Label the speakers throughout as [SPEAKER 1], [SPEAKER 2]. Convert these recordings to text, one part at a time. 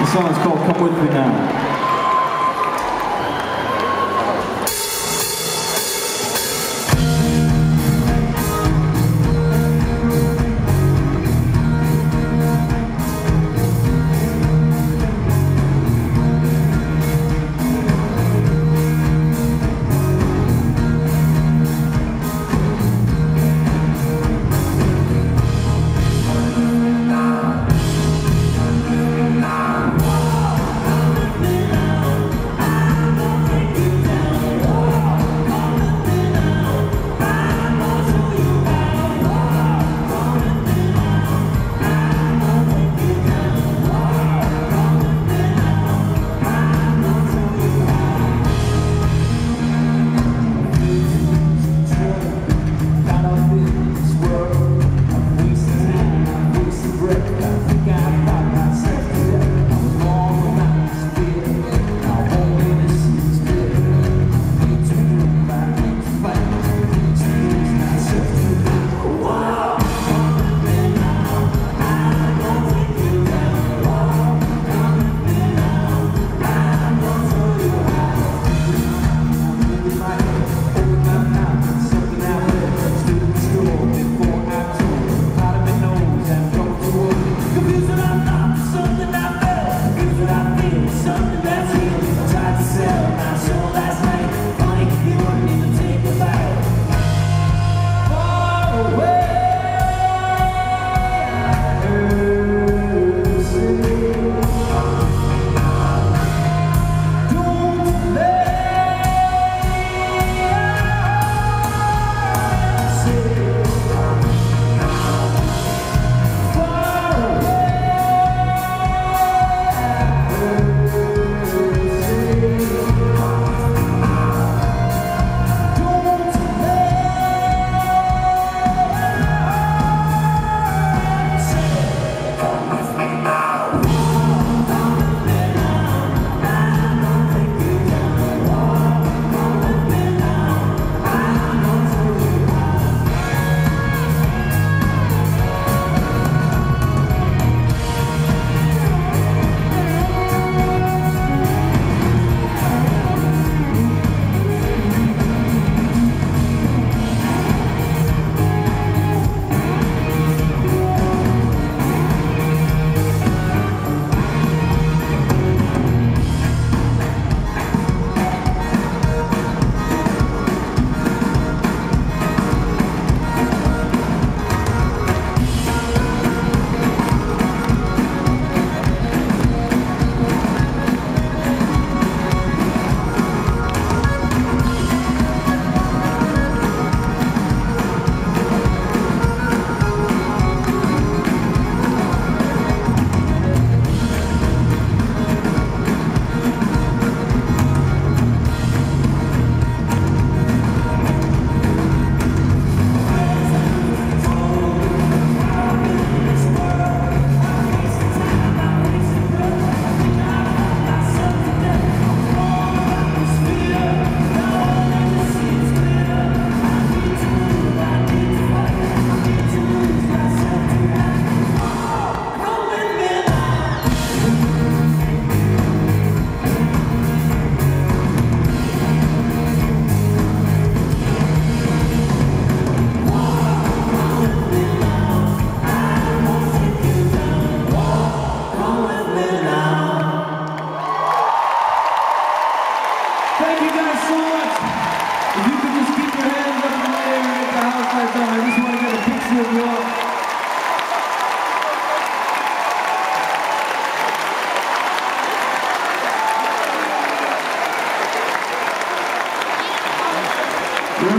[SPEAKER 1] The song is called Come With Me Now.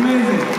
[SPEAKER 1] Amazing.